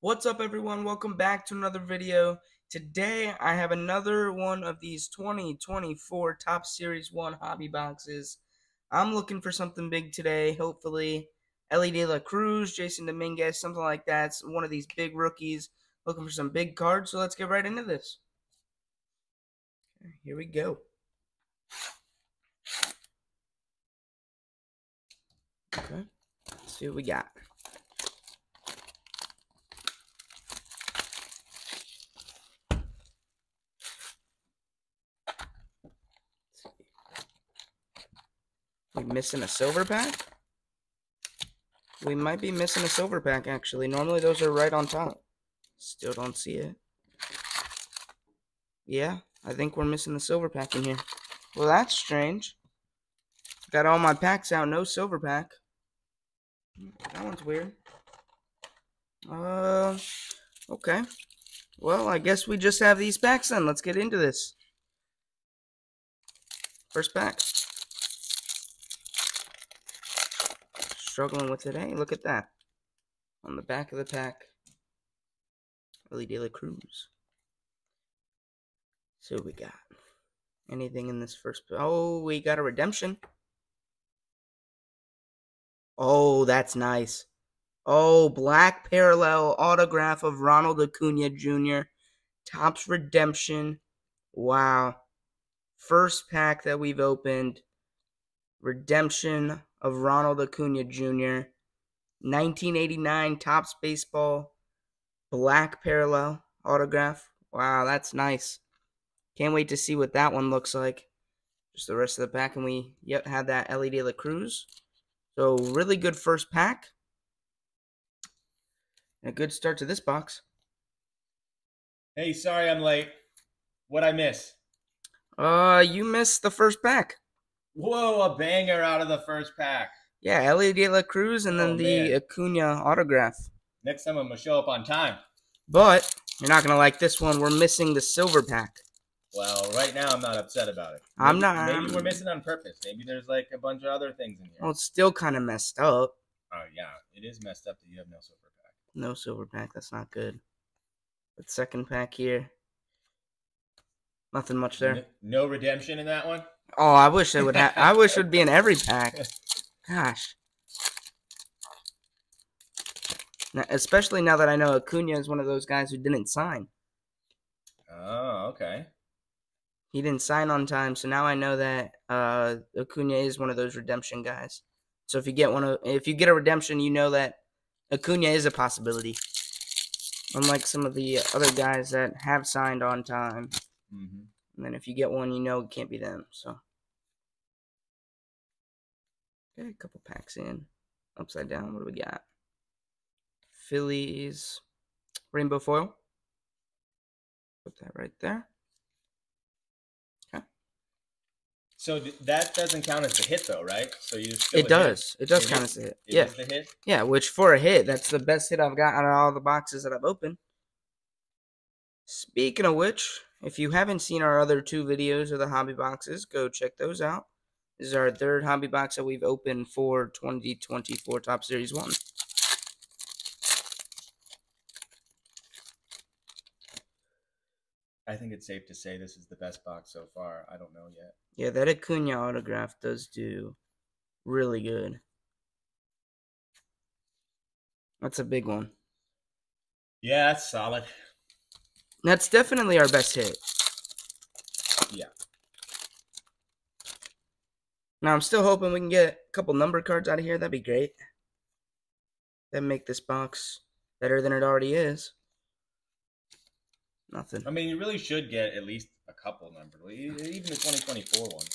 What's up everyone? Welcome back to another video. Today I have another one of these 2024 Topps Series 1 hobby boxes. I'm looking for something big today. Hopefully Elly De La Cruz, Jasson Dominguez, something like that. It's one of these big rookies. Looking for some big cards, so let's get right into this. Here we go. Okay, let's see what we got. We missing a silver pack? We might be missing a silver pack, actually. Normally those are right on top. Still don't see it. Yeah, I think we're missing the silver pack in here. Well, that's strange. Got all my packs out, no silver pack. That one's weird. Uh, okay. Well, I guess we just have these packs then. Let's get into this. First pack. Struggling with it. Hey, look at that. On the back of the pack, Elly De La Cruz. So we got anything in this first. Oh, we got a redemption. Oh, that's nice. Oh, black parallel autograph of Ronald Acuna Jr. Topps redemption. Wow. First pack that we've opened. Redemption of Ronald Acuna Jr. 1989 Topps Baseball Black Parallel autograph. Wow, that's nice. Can't wait to see what that one looks like. Just the rest of the pack, and we yet had that Elly De La Cruz. So really good first pack. And a good start to this box. Hey, sorry I'm late. What I miss? Uh, you missed the first pack. Whoa, a banger out of the first pack. Yeah, Elly De La Cruz and then Oh, the. Acuna autograph. Next time I'm gonna show up on time. But you're not gonna like this one. We're missing the silver pack. Well, right now I'm not upset about it. I'm Maybe- not- Maybe we're missing on purpose. Maybe there's like a bunch of other things in here. Well, it's still kind of messed up. oh yeah, it is messed up that you have no silver pack. No silver pack. That's not good. But second pack here. Nothing much there. N- No redemption in that one. Oh, I wish it would have. I wish it would be in every pack. Gosh. Now, especially now that I know Acuna is one of those guys who didn't sign. Oh, okay. He didn't sign on time, so now I know that uh, Acuna is one of those redemption guys. So if you get one of, if you get a redemption, you know that Acuna is a possibility. Unlike some of the other guys that have signed on time, hmm and then if you get one, you know it can't be them. So, okay, a couple packs in, upside down. What do we got? Phillies, rainbow foil. Put that right there. Okay. So that doesn't count as the hit though, right? So you It a hit. does. It does It count as a hit. It Yeah. is the hit. Yeah, which for a hit, that's the best hit I've got out of all the boxes that I've opened. Speaking of which, if you haven't seen our other two videos of the hobby boxes, go check those out. This is our third hobby box that we've opened for 2024 Topps Series 1. I think it's safe to say this is the best box so far. I don't know yet. Yeah, that Acuna autograph does do really good. That's a big one. Yeah, that's solid. That's definitely our best hit. Yeah. Now I'm still hoping we can get a couple number cards out of here. That'd be great. That make this box better than it already is. Nothing. I mean, you really should get at least a couple numbered, e- even the 2024 ones.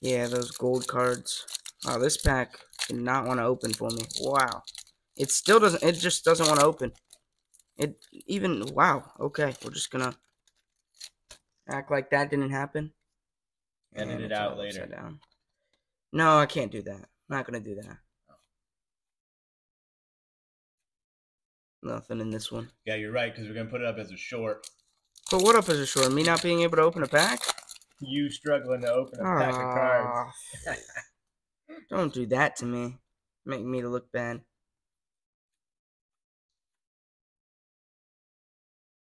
Yeah, those gold cards. Wow, this pack did not want to open for me. Wow. It still doesn't it just doesn't want to open. It even wow, okay, we're just gonna act like that didn't happen. Edit And it out later. down. No, I can't do that. I'm not gonna do that. Nothing in this one. Yeah, you're right, because we're going to put it up as a short. But what up as a short? Me not being able to open a pack? You struggling to open a pack of cards. Ah, Don't do that to me. Make me look bad.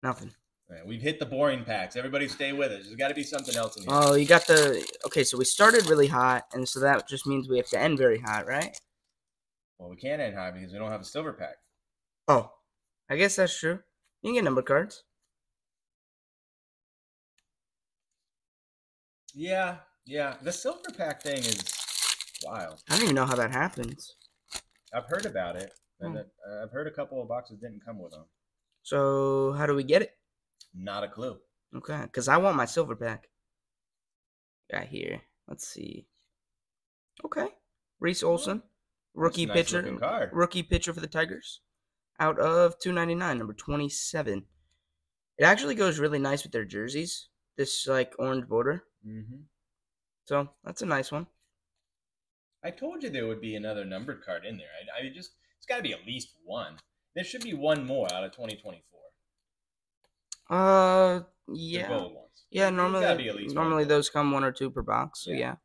Nothing. Yeah, we've hit the boring packs. Everybody stay with us. There's got to be something else in here. Oh, you got the okay. So we started really hot, and so that just means we have to end very hot, right? well, we can't end high because we don't have a silver pack. Oh, I guess that's true. You can get number cards. Yeah, yeah. The silver pack thing is wild. I don't even know how that happens. I've heard about it, and Hmm. uh, I've heard a couple of boxes didn't come with them. So how do we get it? Not a clue. Okay, because I want my silver pack. Right here. Let's see. Okay, Reese Olson, rookie nice pitcher, card. rookie pitcher for the Tigers, out of two ninety nine, number twenty seven. It actually goes really nice with their jerseys. This like orange border, hmm so that's a nice one. I told you there would be another numbered card in there. I, I just it's got to be at least one. There should be one more out of 2024. Uh, yeah, yeah. Normally, be at least normally those come one or two per box. So Yeah. yeah.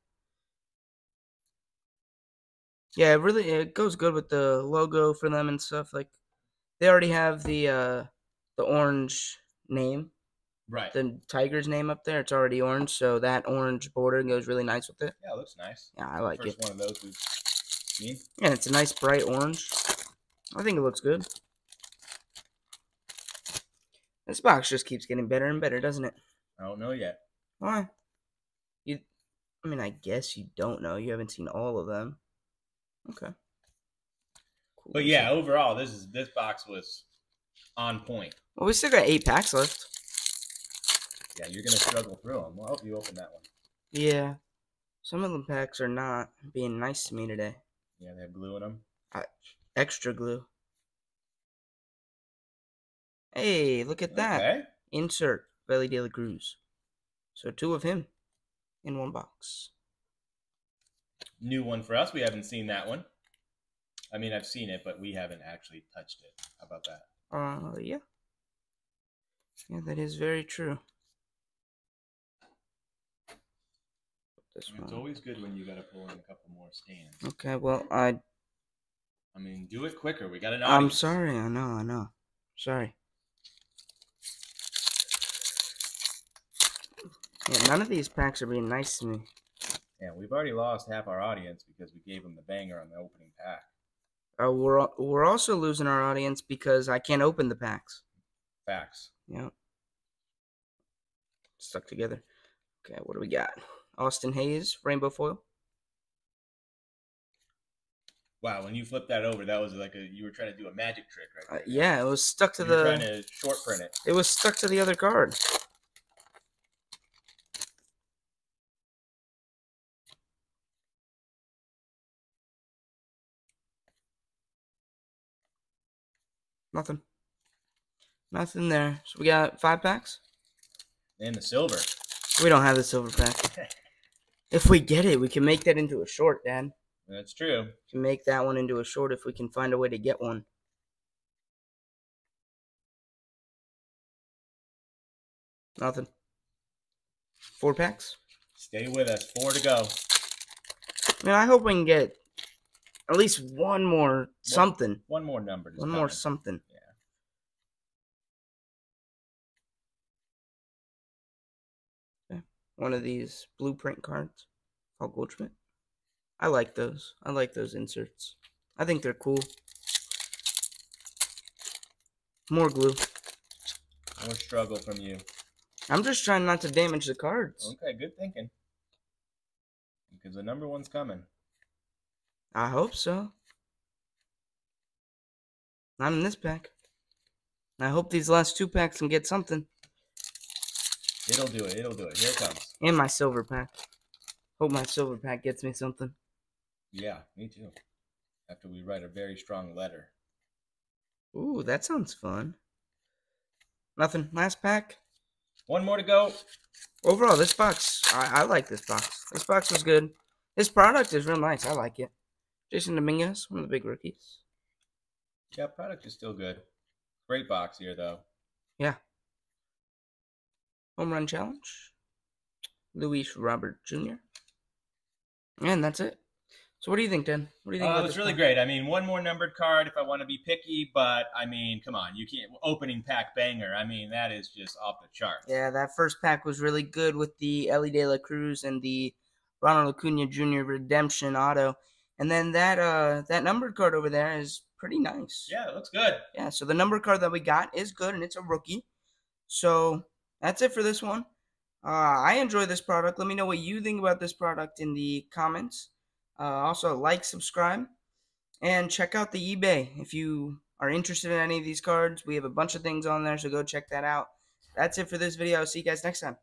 Yeah, it really it goes good with the logo for them and stuff. Like they already have the uh the orange name, Right. the tiger's name up there. It's already orange, so that orange border goes really nice with it. yeah, it looks nice. Yeah, I like First it. one of those we've seen. Yeah, it's a nice bright orange. I think it looks good. This box just keeps getting better and better, doesn't it? I don't know yet. Why? You, I mean, I guess you don't know. You haven't seen all of them. Okay. Cool. But yeah, overall, this is this box was on point. Well, we still got eight packs left. Yeah, you're gonna struggle through them. Well, I hope you open that one. Yeah. Some of the packs are not being nice to me today. Yeah, they have glue in them. Extra glue. Hey, look at that. Okay. Insert Elly De La Cruz. So two of him in one box. New one for us. We haven't seen that one. I mean, I've seen it, but we haven't actually touched it. How about that? Uh, yeah. Yeah, that is very true. This It's one. always good when you got to pull in a couple more stands. Okay, well, I I mean, do it quicker. We got an audience. I'm sorry. I know. I know. Sorry. Yeah, none of these packs are being nice to me. Yeah, we've already lost half our audience because we gave them the banger on the opening pack. Uh, we're we're also losing our audience because I can't open the packs. Facts. Yep. Stuck together. Okay, what do we got? Austin Hays, rainbow foil. Wow, when you flipped that over, that was like a you were trying to do a magic trick, right? Uh, yeah, it was stuck to You were trying the. to short print it. It was stuck to the other card. Nothing. Nothing there. So we got five packs. And the silver. We don't have the silver pack. If we get it, we can make that into a short, Dad. That's true. Can make that one into a short if we can find a way to get one. Nothing. Four packs. Stay with us. Four to go. I mean, I hope we can get at least one more something. One more number. One more something. Yeah. Okay. One of these blueprint cards Paul Goldschmidt. I like those. I like those inserts. I think they're cool. More glue. More struggle from you. I'm just trying not to damage the cards. Okay, good thinking. Because the number one's coming. I hope so. Not in this pack. I hope these last two packs can get something. It'll do it. It'll do it. Here it comes. And my silver pack. Hope my silver pack gets me something. Yeah, me too. After we write a very strong letter. Ooh, that sounds fun. Nothing. Last pack. One more to go. Overall, this box, I, I like this box. This box was good. This product is real nice. I like it. Jasson Dominguez, one of the big rookies. Yeah, product is still good. Great box here, though. Yeah. Home run challenge. Luis Robert Jr. And that's it. So what do you think, Dan? What do you think? Uh, about it really pack? great. I mean, one more numbered card if I want to be picky, but I mean, come on, you can't opening pack banger. I mean, that is just off the charts. Yeah, that first pack was really good with the Elly De La Cruz and the Ronald Acuna Jr. Redemption Auto, and then that uh that numbered card over there is pretty nice. Yeah, it looks good. Yeah, so the number card that we got is good and it's a rookie. So that's it for this one. Uh, I enjoy this product. Let me know what you think about this product in the comments. Uh, also, like, subscribe, and check out the eBay if you are interested in any of these cards. We have a bunch of things on there, so go check that out. That's it for this video. See you guys next time.